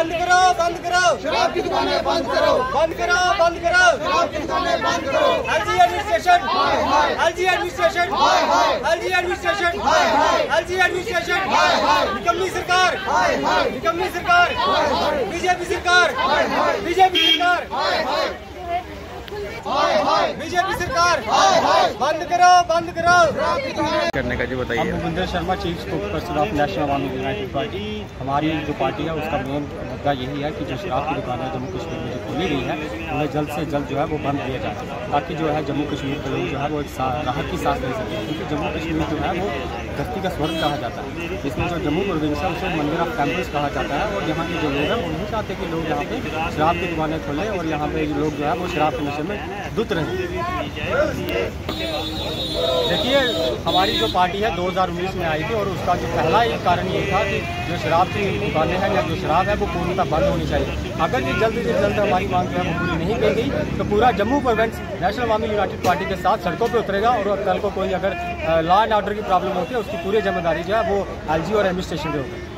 बंद करो बंद करो शराब की दुकानें बंद करो बंद करो बंद करो शराब की दुकानें बंद करो LG administration LG administration LG administration LG administration निकम्मी सरकार निकम्मी सरकार बीजेपी सरकार बीजेपी सरकार बीजेपी सरकार बंद करो बंद करो करने का जी बताइए। Bhupendra Sharma chief spokesperson of National United Party, हमारी जो पार्टी है, उसका मेन मुद्दा यही है कि जो शराब की दुकानें जम्मू कश्मीर में जो खोली गई है, उन्हें जल्द से जल्द जो है वो बंद किया जाए, ताकि जो है जम्मू कश्मीर के लोग जो है वो एक राहत की सांस ले सकें, क्योंकि जम्मू कश्मीर जो है वो धरती का स्वर्ग कहा जाता है। इसमें जो जम्मू प्रोविंस है उसे मंदिर ऑफ़ कैंपस कहा जाता है, और यहाँ के जो लोग हैं, वो नहीं चाहते कि लोग यहाँ पे शराब की दुकानें खोलें, और यहाँ पे लोग जो है वो शराब के नशे में दुत रहें हमारी जो पार्टी है 2019 में आई थी और उसका जो पहला ही कारण ये था कि जो शराब की दुकानें हैं या जो शराब है वो पूर्णतः बंद होनी चाहिए। अगर ये जल्द से जल्द हमारी मांग जो है पूरी नहीं की गई तो पूरा Jammu province National Awami United Party के साथ सड़कों पर उतरेगा और कल को कोई अगर लॉ एंड ऑर्डर की प्रॉब्लम होती है, उसकी पूरी ज़िम्मेदारी जो है वो एलजी और एडमिनिस्ट्रेशन पर होगी।